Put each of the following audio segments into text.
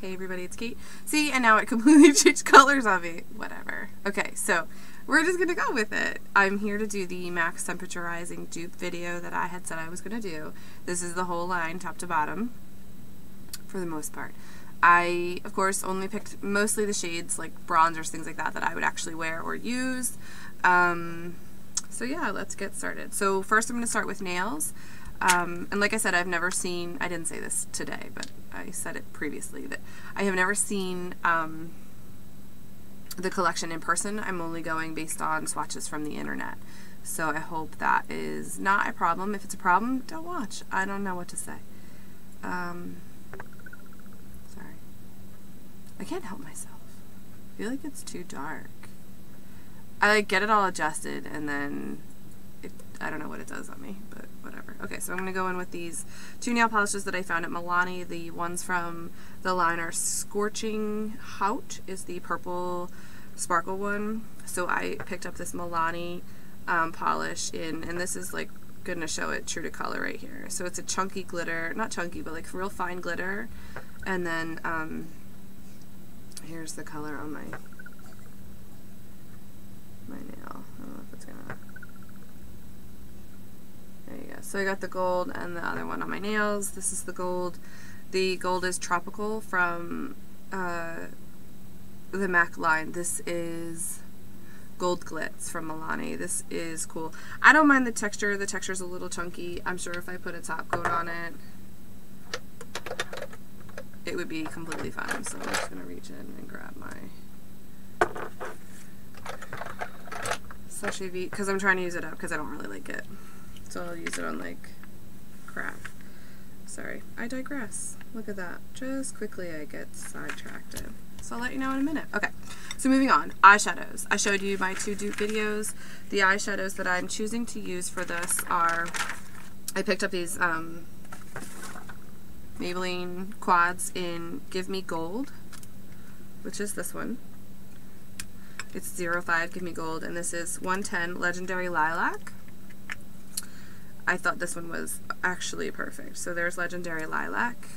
Hey everybody, it's Kate. See, and now it completely changed colors on me. Whatever. Okay, so we're just gonna go with it. I'm here to do the MAC's temperature rising dupe video that I had said I was gonna do. This is the whole line, top to bottom, for the most part. I, of course, only picked mostly the shades, like bronzers, things like that, that I would actually wear or use. Um, so yeah, let's get started. So first I'm to start with nails. Um, and like I said, I've never seen, I didn't say this today, but I said it previously, that I have never seen um, the collection in person. I'm only going based on swatches from the internet. So I hope that is not a problem. If it's a problem, don't watch. I don't know what to say. Um, sorry. I can't help myself. I feel like it's too dark. I like get it all adjusted and then I don't know what it does on me, but whatever. Okay, so I'm going to go in with these two nail polishes that I found at Milani. The ones from the line are Scorching Haut is the purple sparkle one. So I picked up this Milani um, polish in, and this is like going to show it true to color right here. So it's a chunky glitter, not chunky, but like real fine glitter. And then um, here's the color on my my nail. I don't know if it's gonna there you go. So I got the gold and the other one on my nails. This is the gold. The gold is Tropical from uh, the MAC line. This is Gold Glitz from Milani. This is cool. I don't mind the texture. The texture is a little chunky. I'm sure if I put a top coat on it, it would be completely fine. So I'm just going to reach in and grab my Sachet because I'm trying to use it up because I don't really like it. So I'll use it on like crap. Sorry, I digress. Look at that. Just quickly I get sidetracked. So I'll let you know in a minute. Okay, so moving on. Eyeshadows. I showed you my two dupe videos. The eyeshadows that I'm choosing to use for this are, I picked up these um, Maybelline quads in Give Me Gold, which is this one. It's 05 Give Me Gold, and this is 110 Legendary Lilac. I thought this one was actually perfect. So there's Legendary Lilac.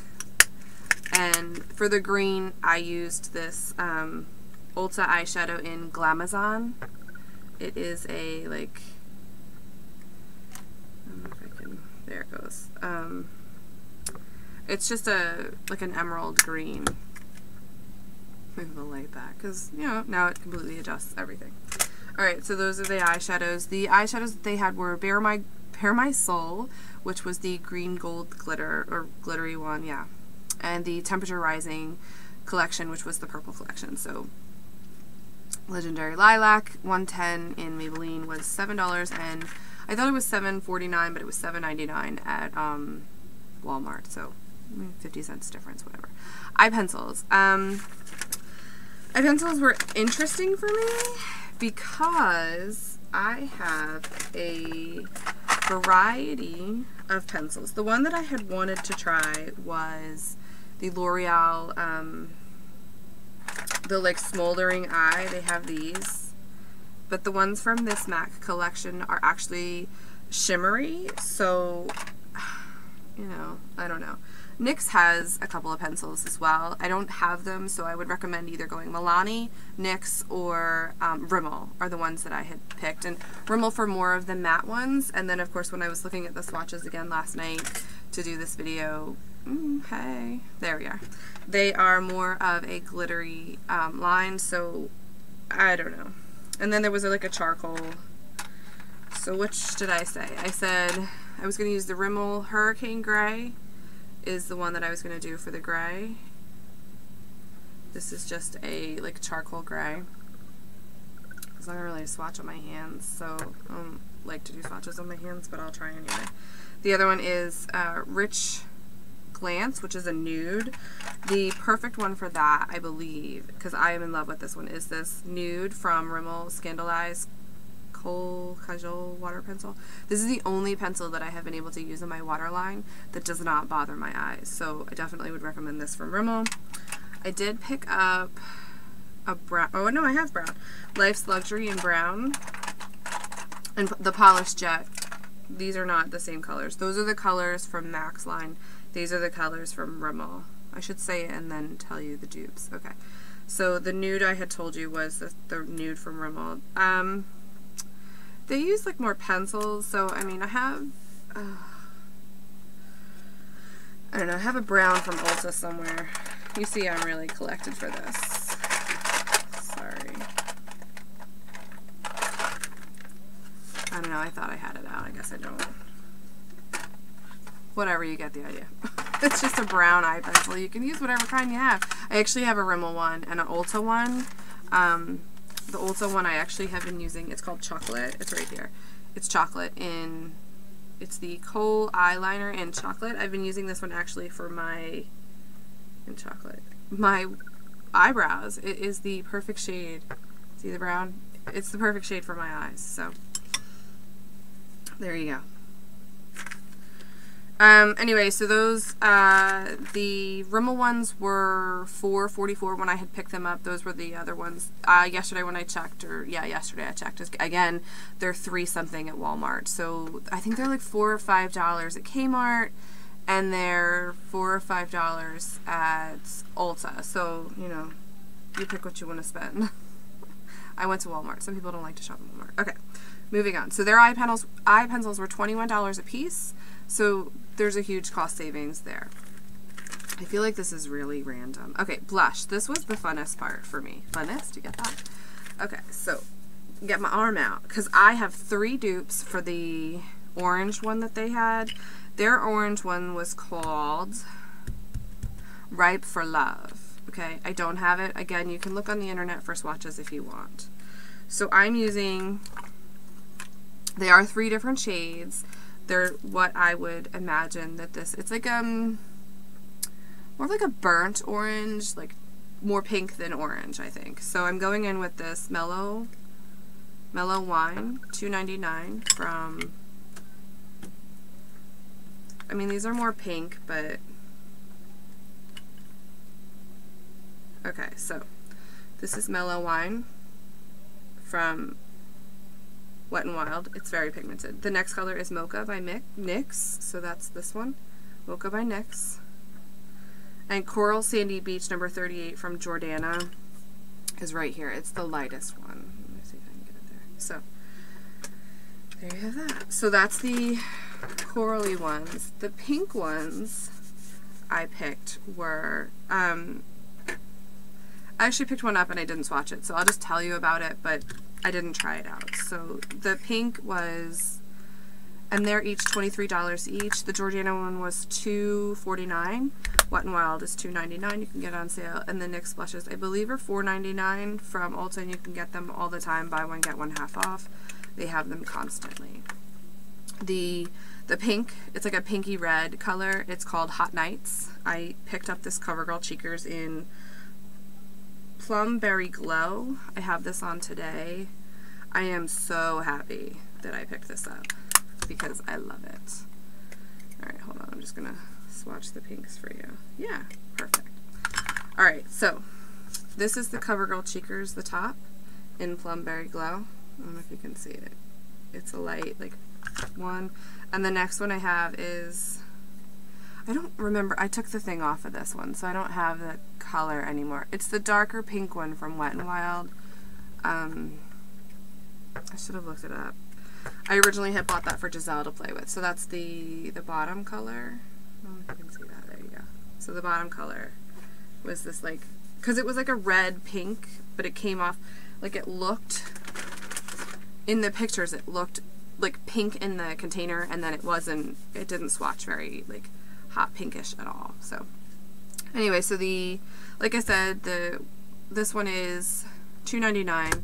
And for the green, I used this um, Ulta eyeshadow in Glamazon. It is a, like, can, there it goes. Um, it's just a, like an emerald green. Move the light back, because, you know, now it completely adjusts everything. Alright, so those are the eyeshadows. The eyeshadows that they had were Bare My Bare My Soul, which was the green gold glitter, or glittery one, yeah. And the Temperature Rising collection, which was the purple collection. So, Legendary Lilac, 110 in Maybelline was $7, and I thought it was $7.49, but it was $7.99 at um, Walmart, so 50 cents difference, whatever. Eye pencils. Um, eye pencils were interesting for me because I have a variety of pencils. The one that I had wanted to try was the L'Oreal, um, the like smoldering eye. They have these. But the ones from this MAC collection are actually shimmery. So, you know, I don't know. NYX has a couple of pencils as well. I don't have them, so I would recommend either going Milani, NYX, or um, Rimmel are the ones that I had picked. And Rimmel for more of the matte ones. And then, of course, when I was looking at the swatches again last night to do this video, mm, hey, there we are. They are more of a glittery um, line, so I don't know. And then there was a, like a charcoal. So which did I say? I said I was going to use the Rimmel Hurricane Gray is the one that I was going to do for the gray. This is just a like charcoal gray. It's not really swatch on my hands, so I don't like to do swatches on my hands, but I'll try anyway. The other one is uh, Rich Glance, which is a nude. The perfect one for that, I believe, because I am in love with this one, is this nude from Rimmel Scandaleyes Kohl Kajal water pencil. This is the only pencil that I have been able to use in my waterline that does not bother my eyes. So I definitely would recommend this from Rimmel. I did pick up a brown, oh no, I have brown. Life's Luxury in brown. And the Polish Jet. These are not the same colors. Those are the colors from MAC's line. These are the colors from Rimmel. I should say it and then tell you the dupes. Okay. So the nude I had told you was the, the nude from Rimmel. Um, they use like more pencils, so I mean I have, uh, I don't know, I have a brown from Ulta somewhere. You see I'm really collected for this. Sorry. I don't know, I thought I had it out, I guess I don't. Whatever, you get the idea. it's just a brown eye pencil. You can use whatever kind you have. I actually have a Rimmel one and an Ulta one. Um, the Ulta one I actually have been using, it's called Chocolate. It's right here. It's chocolate in, it's the Kohl eyeliner in chocolate. I've been using this one actually for my, in chocolate, my eyebrows. It is the perfect shade. See the brown? It's the perfect shade for my eyes. So, there you go. Um, anyway, so those, uh, the Rimmel ones were 444 when I had picked them up. Those were the other ones. Uh, yesterday when I checked, or yeah, yesterday I checked. Again, they're three something at Walmart. So I think they're like four or five dollars at Kmart, and they're four or five dollars at Ulta. So, you know, you pick what you want to spend. I went to Walmart. Some people don't like to shop at Walmart. Okay, moving on. So their eye pencils, eye pencils were $21 a piece. So there's a huge cost savings there. I feel like this is really random. Okay, blush. This was the funnest part for me. Funnest? You get that? Okay, so get my arm out because I have three dupes for the orange one that they had. Their orange one was called Ripe for Love. Okay, I don't have it. Again, you can look on the internet for swatches if you want. So I'm using, they are three different shades they're what I would imagine that this, it's like, um, more of like a burnt orange, like more pink than orange, I think. So I'm going in with this Mellow, Mellow Wine, two ninety nine from, I mean, these are more pink, but, okay, so this is Mellow Wine from Wet and Wild. It's very pigmented. The next color is Mocha by NYX, so that's this one. Mocha by NYX. And Coral Sandy Beach number 38 from Jordana is right here. It's the lightest one. Let me see if I can get it there. So, there you have that. So that's the corally ones. The pink ones I picked were, um, I actually picked one up and I didn't swatch it, so I'll just tell you about it, but I didn't try it out. So the pink was, and they're each $23 each. The Jordana one was $2.49. Wet n Wild is $2.99. You can get on sale. And the NYX blushes, I believe, are $4.99 from Ulta, and you can get them all the time. Buy one, get one half off. They have them constantly. The the pink, it's like a pinky red color. It's called Hot Nights. I picked up this CoverGirl Cheekers in Plum Berry Glow. I have this on today. I am so happy that I picked this up because I love it. Alright, hold on. I'm just going to swatch the pinks for you. Yeah, perfect. Alright, so this is the CoverGirl Cheekers, the top, in Plum Berry Glow. I don't know if you can see it. It's a light, like, one. And the next one I have is I don't remember. I took the thing off of this one, so I don't have the color anymore. It's the darker pink one from Wet n Wild. Um, I should have looked it up. I originally had bought that for Giselle to play with. So that's the, the bottom color. I know if you can see that. There you go. So the bottom color was this like, because it was like a red pink, but it came off, like it looked, in the pictures it looked like pink in the container and then it wasn't, it didn't swatch very like hot pinkish at all. So anyway, so the, like I said, the this one is $2.99.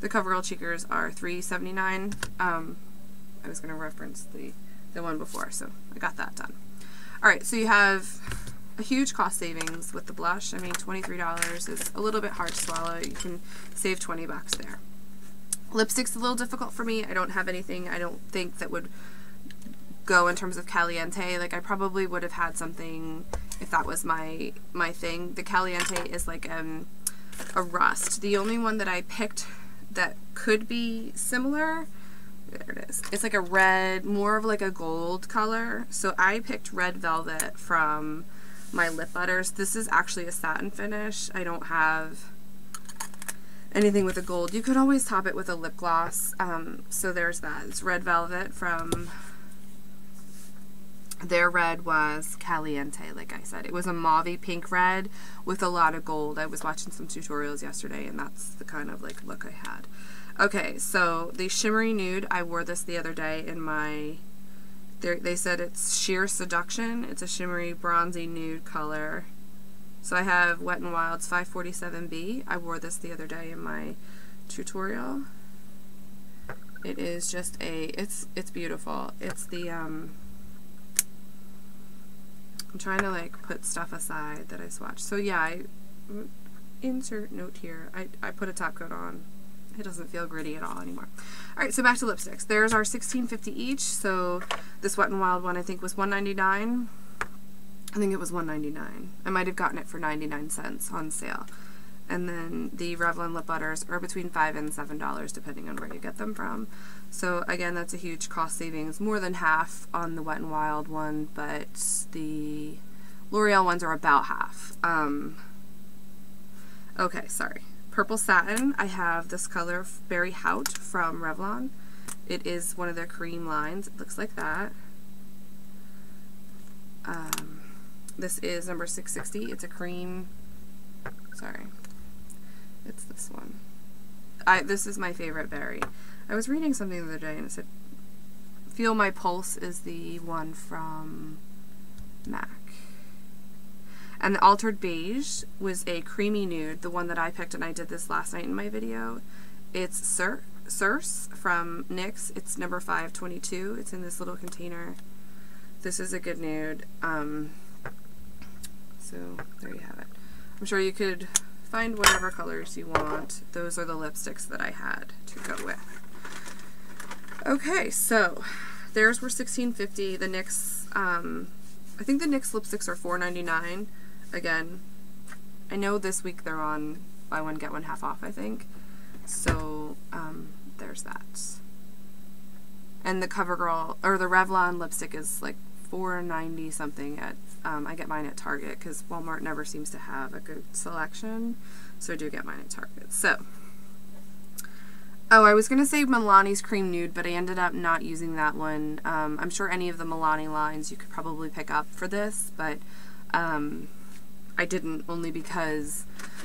The CoverGirl Cheekers are $3.79. Um, I was going to reference the, the one before, so I got that done. Alright, so you have a huge cost savings with the blush. I mean, $23 is a little bit hard to swallow. You can save 20 bucks there. Lipstick's a little difficult for me. I don't have anything I don't think that would go in terms of caliente. Like I probably would have had something if that was my my thing. The caliente is like um, a rust. The only one that I picked that could be similar, there it is. It's like a red, more of like a gold color. So I picked Red Velvet from my lip butters. This is actually a satin finish. I don't have anything with a gold. You could always top it with a lip gloss. Um, so there's that. It's Red Velvet from their red was Caliente, like I said. It was a mauvey pink red with a lot of gold. I was watching some tutorials yesterday, and that's the kind of like look I had. Okay, so the Shimmery Nude, I wore this the other day in my, they said it's Sheer Seduction. It's a shimmery bronzy nude color. So I have Wet n Wild's 547B. I wore this the other day in my tutorial. It is just a, it's, it's beautiful. It's the, um, I'm trying to like put stuff aside that I swatched. So yeah, I mm, insert note here. I, I put a top coat on. It doesn't feel gritty at all anymore. Alright, so back to lipsticks. There's our 1650 each. So this Wet n Wild one I think was 199 I think it was 199 I might have gotten it for 99 cents on sale. And then the Revlon lip butters are between 5 and $7 depending on where you get them from. So again, that's a huge cost savings, more than half on the Wet n Wild one, but the L'Oreal ones are about half. Um, okay, sorry. Purple Satin, I have this color, Berry Haute from Revlon. It is one of their cream lines. It looks like that. Um, this is number 660. It's a cream, sorry, it's this one. I, this is my favorite berry. I was reading something the other day and it said, Feel My Pulse is the one from MAC. And the Altered Beige was a creamy nude, the one that I picked and I did this last night in my video. It's Cir Circe from NYX. It's number 522. It's in this little container. This is a good nude. Um, so there you have it. I'm sure you could find whatever colors you want. Those are the lipsticks that I had to go with. Okay, so theirs were 16.50. The NYX, um, I think the NYX lipsticks are 4.99. Again, I know this week they're on buy one get one half off. I think. So um, there's that. And the CoverGirl or the Revlon lipstick is like 4.90 something at. Um, I get mine at Target because Walmart never seems to have a good selection, so I do get mine at Target. So. Oh, I was going to say Milani's Cream Nude, but I ended up not using that one. Um, I'm sure any of the Milani lines you could probably pick up for this, but um, I didn't only because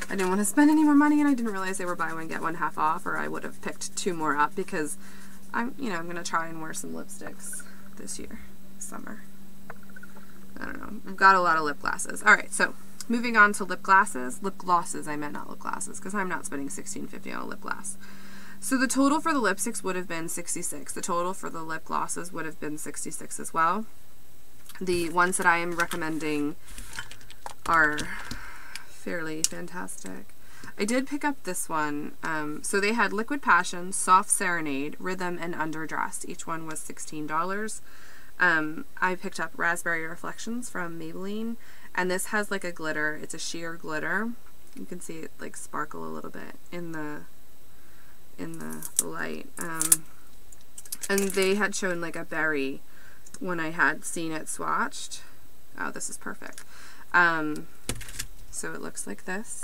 I didn't want to spend any more money and I didn't realize they were buy one get one half off or I would have picked two more up because I'm, you know, I'm going to try and wear some lipsticks this year, summer. I don't know. I've got a lot of lip glasses. All right, so moving on to lip glasses. Lip glosses, I meant not lip glasses because I'm not spending $16.50 on a lip glass. So the total for the lipsticks would have been 66. The total for the lip glosses would have been 66 as well. The ones that I am recommending are fairly fantastic. I did pick up this one. Um, so they had Liquid Passion, Soft Serenade, Rhythm, and Underdressed. Each one was $16. Um, I picked up Raspberry Reflections from Maybelline, and this has like a glitter. It's a sheer glitter. You can see it like sparkle a little bit in the in the, the light. Um, and they had shown like a berry when I had seen it swatched. Oh, this is perfect. Um, so it looks like this.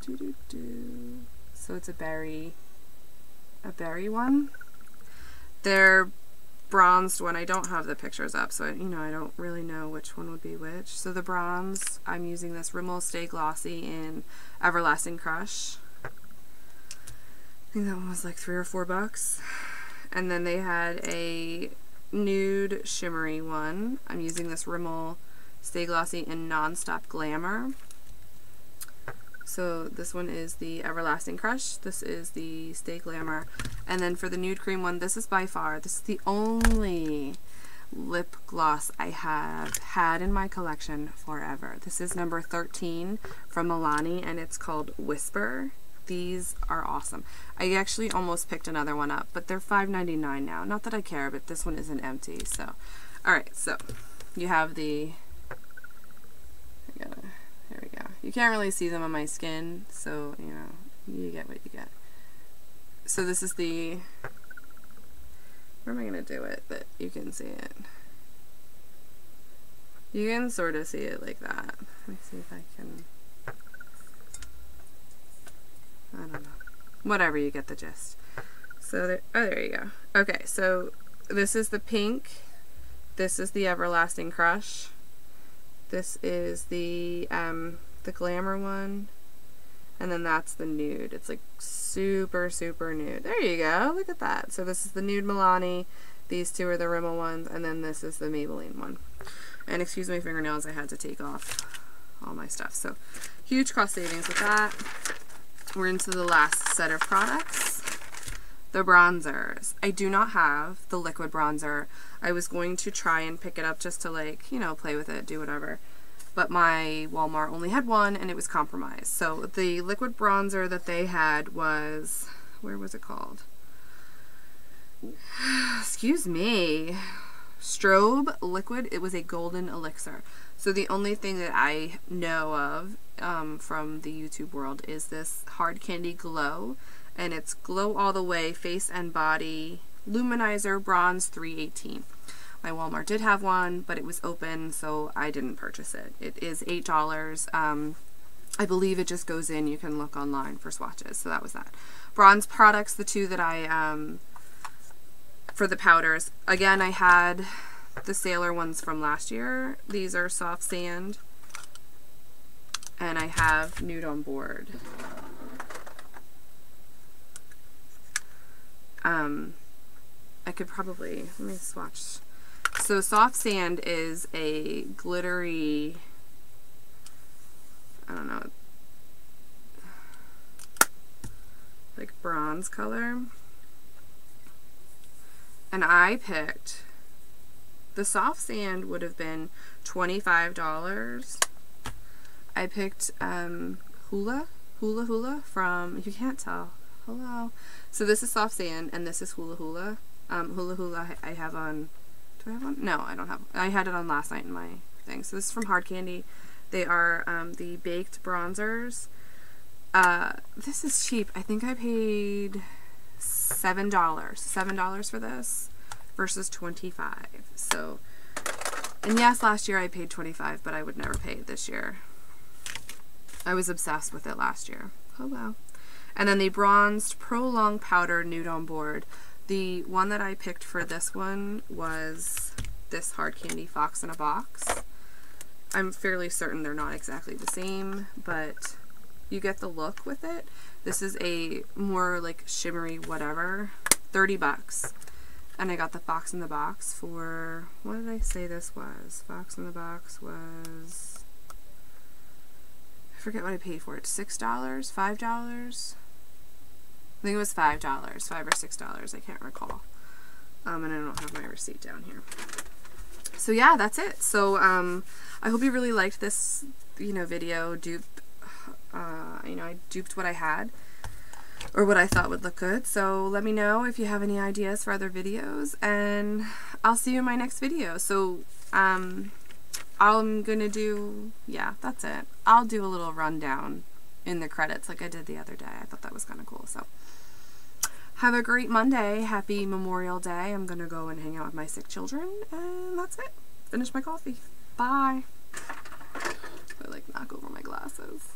Doo -doo -doo. So it's a berry, a berry one. Their bronzed one, I don't have the pictures up, so you know I don't really know which one would be which. So the bronze, I'm using this Rimmel Stay Glossy in Everlasting Crush I think that one was like three or four bucks. And then they had a nude shimmery one. I'm using this Rimmel Stay Glossy in Nonstop Glamour. So this one is the Everlasting Crush. This is the Stay Glamour. And then for the nude cream one, this is by far, this is the only lip gloss I have had in my collection forever. This is number 13 from Milani and it's called Whisper. These are awesome. I actually almost picked another one up, but they're $5.99 now. Not that I care, but this one isn't empty, so. Alright, so you have the, go. You can't really see them on my skin, so, you know, you get what you get. So this is the, where am I going to do it that you can see it? You can sort of see it like that. Let me see if I can. I don't know. Whatever, you get the gist. So there, oh, there you go. Okay, so this is the pink. This is the Everlasting Crush. This is the um, the glamour one. And then that's the nude. It's like super, super nude. There you go. Look at that. So this is the nude Milani. These two are the Rimmel ones. And then this is the Maybelline one. And excuse my fingernails, I had to take off all my stuff. So huge cost savings with that. We're into the last set of products. The bronzers. I do not have the liquid bronzer. I was going to try and pick it up just to like, you know, play with it, do whatever but my Walmart only had one and it was compromised. So the liquid bronzer that they had was, where was it called? Excuse me. Strobe liquid. It was a golden elixir. So the only thing that I know of um, from the YouTube world is this hard candy glow and it's glow all the way face and body luminizer bronze 318 my Walmart did have one, but it was open, so I didn't purchase it. It is $8. Um, I believe it just goes in. You can look online for swatches, so that was that. Bronze products, the two that I, um, for the powders. Again, I had the Sailor ones from last year. These are soft sand. And I have Nude on Board. Um, I could probably, let me swatch so soft sand is a glittery, I don't know, like bronze color. And I picked, the soft sand would have been $25. I picked um, Hula, Hula Hula from, you can't tell, hello. So this is soft sand and this is Hula Hula. Um, Hula Hula I have on do I have one? No, I don't have. I had it on last night in my thing. So this is from Hard Candy. They are um, the baked bronzers. Uh, this is cheap. I think I paid seven dollars. Seven dollars for this versus twenty-five. So, and yes, last year I paid twenty-five, but I would never pay it this year. I was obsessed with it last year. Oh wow. And then the bronzed Pro Powder Nude on Board. The one that I picked for this one was this Hard Candy Fox in a Box. I'm fairly certain they're not exactly the same, but you get the look with it. This is a more like shimmery whatever. 30 bucks. And I got the Fox in the Box for, what did I say this was? Fox in the Box was, I forget what I paid for it, $6? $5? Think it was $5, 5 or $6, I can't recall. Um, and I don't have my receipt down here. So yeah, that's it. So um, I hope you really liked this, you know, video. Dupe, uh, you know, I duped what I had or what I thought would look good. So let me know if you have any ideas for other videos and I'll see you in my next video. So um, I'm going to do, yeah, that's it. I'll do a little rundown in the credits like I did the other day. I thought that was kind of cool. So have a great Monday. Happy Memorial Day. I'm going to go and hang out with my sick children and that's it. Finish my coffee. Bye. I like knock over my glasses.